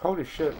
Holy shit.